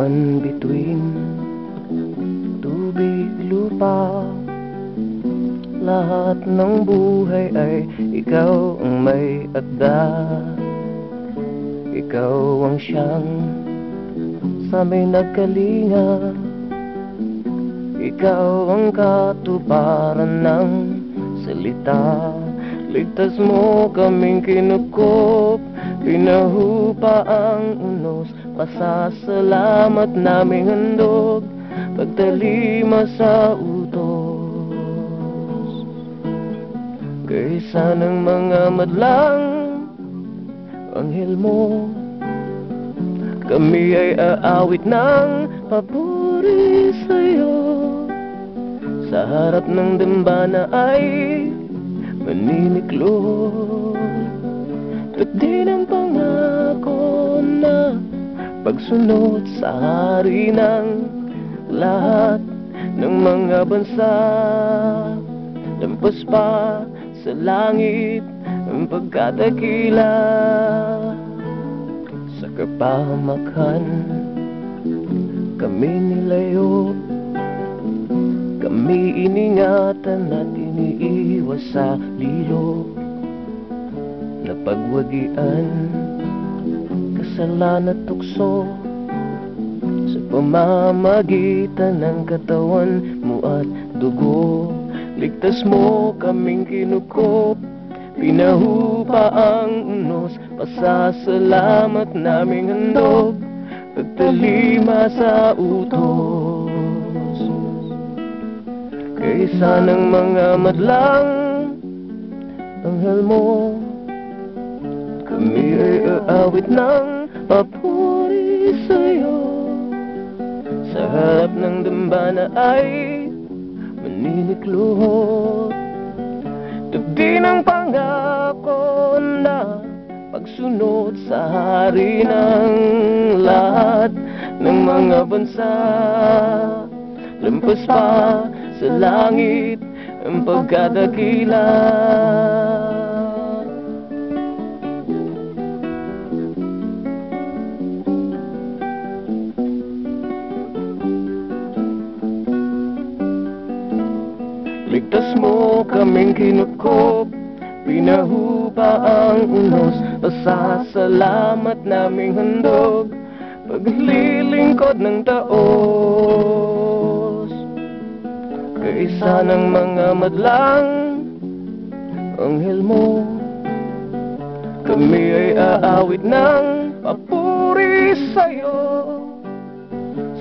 On between tubig, lupa Lahat ng buhay ay ikaw ang may akda. Ikaw ang siyang sa may nagkalinga. Ikaw ang katuparan ng salita. Ligtas mo kaming kinukop Pinahupa ang unos Pasasalamat naming handog Pagtalima sa utos. Kaysa ng mga madlang Anghel mo Kami ay aawit ng papuri sa'yo. Sa harap ng dambana ay maniniklot At di ng pangako na Pagsunod sa hari ng lahat ng mga bansa. Lampas pa sa langit ang pagkadakila. Sa kapahamakan kami nilayo. Kami iningatan at iniiwas sa lilo Na pagwagian Kasalanan at tukso Sa pamamagitan ng katawan mo at dugo. Ligtas mo kaming kinukop Pinahupa ang unos Pasasalamat naming handog Pagtalima sa utos. Kaysa ng mga madlang Anghel mo Kami ay aawit ng papuri sa'yo. Sa harap ng dambana ay maniniklot Tugdi ng pangako na Pagsunod sa hari ng lahat ng mga bansa. Lampas pa sa langit ang pagkadakila Ligtas mo kaming kinukop. Pinahupa ang unos. Pasasalamat naming handog. Paglilingkod ng taos. Kaisa ng mga madlang Anghel mo. Kami ay aawit ng papuri sa'yo.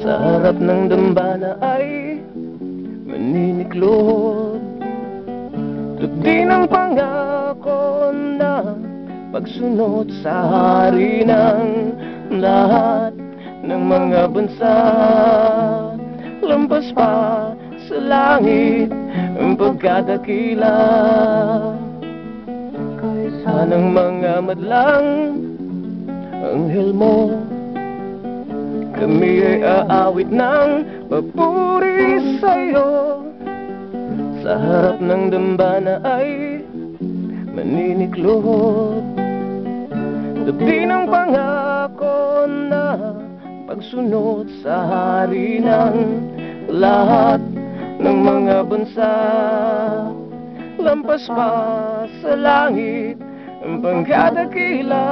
Sa harap ng dambana ay maniniklod Tugdi ng pangako na Pagsunod sa hari ng lahat ng mga bansa. Lampas pa sa langit ang pagkadakila. Kaysa ng mga madlang Anghel mo Kami ay aawit ng papuri sa'yo Sa harap ng dambana ay maniniklot. Tabi ng pangako na Pagsunod sa hari ng lahat ng mga bansa. Lampas pa sa langit ang pangkadakila